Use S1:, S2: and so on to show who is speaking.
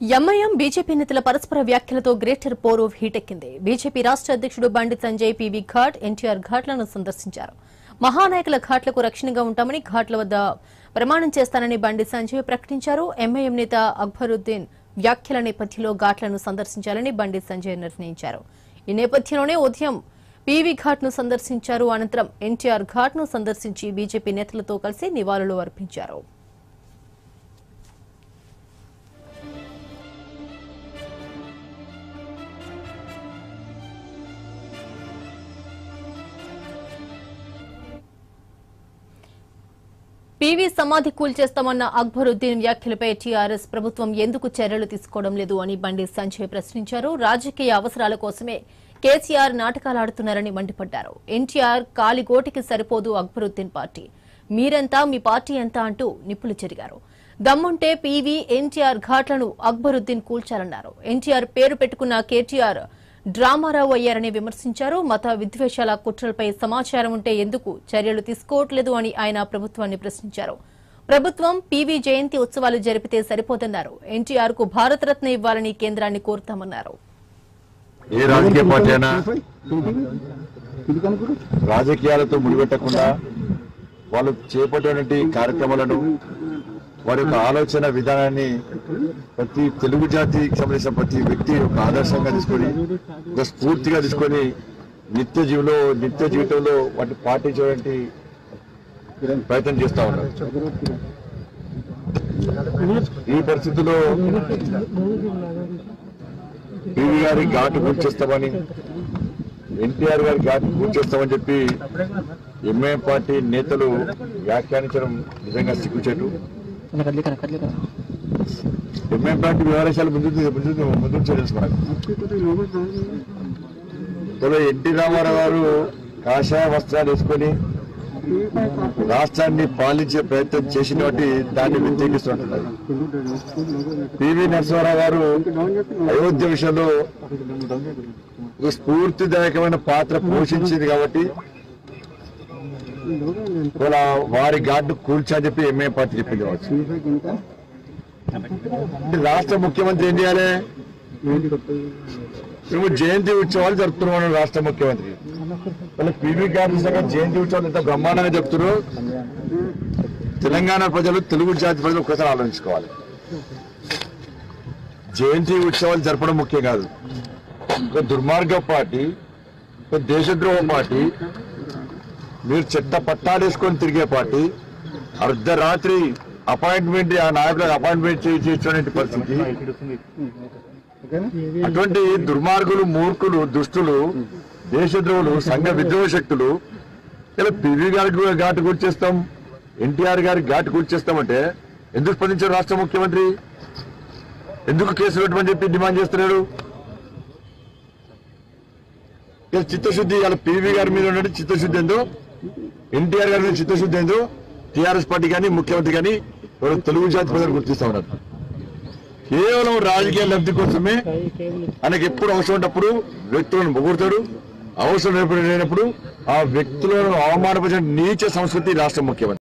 S1: MIM BJP నేతల పరస్పర వ్యాఖ్యలతో గ్రేటర్ పోరోవ్ హీటెక్కింది. బీజేపీ రాష్ట్ర అధ్యక్షుడు బండి సంజయ్ పీవీ ఘాట్ ఎన్టీఆర్ ఘాట్లను సందర్శించారు. మహానాయకుల ఘాట్లకు రక్షణగా ఉంటామని ఘాట్ల వద్ద ప్రమాణం చేస్తానని బండి సంజయ్ ప్రకటించారు. ఎంఐఎం నేత అక్బరుద్దీన్ వ్యాఖ్యల నేపథ్యంలో ఘాట్లను సందర్శించాలని బండి సంజయ్ నిర్ణయించారు. ఈ నేపథ్యంలోనే ఉదయం పీవీ ఘాట్ను సందర్శించారు. అనంతరం ఎన్టీఆర్ ఘాట్ను సందర్శించి బీజేపీ నేతలతో కలిసి నివాళులు అర్పించారు. పీవీ సమాధి కూల్చేస్తామన్న అక్బరుద్దీన్ వ్యాఖ్యలపై టీఆర్ఎస్ ప్రభుత్వం ఎందుకు చర్యలు తీసుకోవడం లేదు అని బండి సంజయ్ ప్రశ్నించారు. రాజకీయ అవసరాల కోసమే కేసీఆర్ నాటకాలాడుతున్నారని మండిపడ్డారు. ఎన్టీఆర్ కాలిగోటికి సరిపోదు అక్బరుద్దీన్ పార్టీ. మీరెంతా మీ పార్టీ ఎంత అంటూ నిప్పులు చెరిగారు. దమ్ముంటే పీవీ ఎన్టీఆర్ ఘాట్లను అక్బరుద్దీన్ కూల్చాలన్నారు. ఎన్టీఆర్ పేరు పెట్టుకున్న కేటీఆర్ డ్రామారావు అయ్యారని విమర్శించారు. మత విద్వేషాల కుట్రలపై సమాచారం ఉంటే ఎందుకు చర్యలు తీసుకోవట్లేదు అని ఆయన ప్రభుత్వాన్ని ప్రశ్నించారు. ప్రభుత్వం పీవీ జయంతి ఉత్సవాలు జరిపితే సరిపోదన్నారు. ఎన్టీఆర్కు భారతరత్న ఇవ్వాలని కేంద్రాన్ని కోరుతామన్నారు.
S2: ఏ రాజకీయ పార్టీ అయినా రాజకీయాలతో ముడిపెట్టకుండా వాళ్ళు చేపట్టినటువంటి కార్యక్రమాలను వారి యొక్క ఆలోచన విధానాన్ని ప్రతి తెలుగు జాతికి సంబంధించిన ప్రతి వ్యక్తి ఒక ఆదర్శంగా తీసుకొని ఒక స్ఫూర్తిగా తీసుకొని నిత్య జీవిలో నిత్య జీవితంలో వాటిని పాటించేటువంటి ప్రయత్నం చేస్తూ ఉన్నారు. ఈ పరిస్థితుల్లో పివి గారి ఘాటు కూర్చేస్తామని ఎన్టీఆర్ గారి ఘాటు పూర్తి చేస్తామని చెప్పి ఎంఏ పార్టీ నేతలు వ్యాఖ్యానించడం నిజంగా సిగ్గుచేటు.
S3: కదలి కదా కదలి కదా
S2: ఎంఏ ముందు ముందు ముందు చేసుకోవాలి ఇప్పుడు ఎన్టీ రామారావు గారు కాషాయ వస్త్రాలు వేసుకొని రాష్ట్రాన్ని పాలించే ప్రయత్నం చేసిన బట్టి దాన్ని వ్యతిరేకిస్తుంటున్నారు పివి నరసింహారావు గారు అయోధ్య విషయంలో ఒక స్ఫూర్తిదాయకమైన పాత్ర పోషించింది కాబట్టి వారి గాడ్డు కూల్చని చెప్పి ఎంఏ పార్టీ చెప్పింది కావచ్చు రాష్ట్ర ముఖ్యమంత్రి ఏం చేయాలి మేము జయంతి ఉత్సవాలు జరుపుతున్నాం రాష్ట్ర ముఖ్యమంత్రి వాళ్ళ పివి గారి నిజంగా జయంతి ఉత్సవాలు ఎంత బ్రహ్మాండంగా చెప్తారో తెలంగాణ ప్రజలు తెలుగు జాతి ప్రజలు ఒక్కసారి ఆలోచించుకోవాలి జయంతి ఉత్సవాలు జరపడం ముఖ్యం కాదు ఒక దుర్మార్గ పార్టీ ఒక దేశద్రోహ పార్టీ మీరు చెత్త పట్టాలేసుకొని తిరిగే పార్టీ అర్ధరాత్రి అపాయింట్మెంట్ ఆ నాయకులకు అపాయింట్మెంట్ చేయించేటువంటి పరిస్థితి. అటువంటి దుర్మార్గులు మూర్ఖులు దుష్టులు దేశద్రోహులు సంఘ విద్రోహ శక్తులు ఇలా పివి గారికి ఘాటు కూర్చేస్తాం ఎన్టీఆర్ గారికి ఘాటు కూర్చేస్తామంటే ఎందుకు స్పందించారు రాష్ట్ర ముఖ్యమంత్రి? ఎందుకు కేసులు పెట్టమని చెప్పి డిమాండ్ చేస్తున్నాడు ఇలా చిత్తశుద్ధి ఇలా పివి గారి మీద ఉన్నట్టు చిత్తశుద్ధి ఎందుకు ఎన్టీఆర్ గారి చిత్తశుద్ధి ఏందో టీఆర్ఎస్ పార్టీ కానీ ముఖ్యమంత్రి కానీ ఎవరు తెలుగు జాతి ప్రజలు గుర్తిస్తా ఉన్నారు. కేవలం రాజకీయ లబ్ధి కోసమే ఆయనకి ఎప్పుడు అవసరం ఉన్నప్పుడు వ్యక్తులను పొగుడతాడు అవసరం లేనప్పుడు ఆ వ్యక్తులను అవమానపరిచిన నీచ సంస్కృతి రాష్ట్ర ముఖ్యమంత్రి.